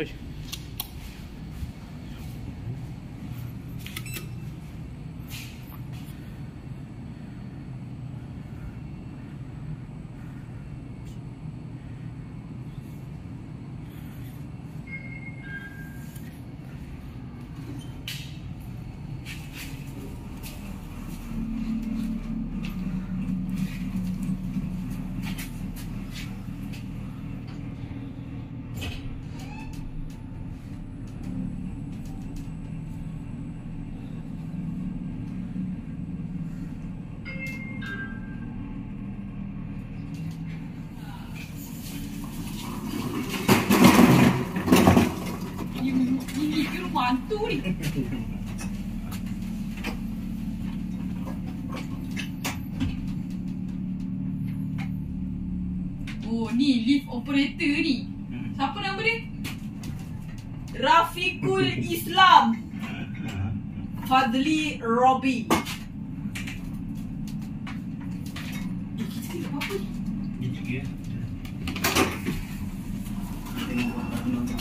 Oye. tengok hantu ni. Oh ni lift operator ni. Hmm. Siapa nama dia? Rafiqul Islam. Fadli Robi. Eh, Thank you.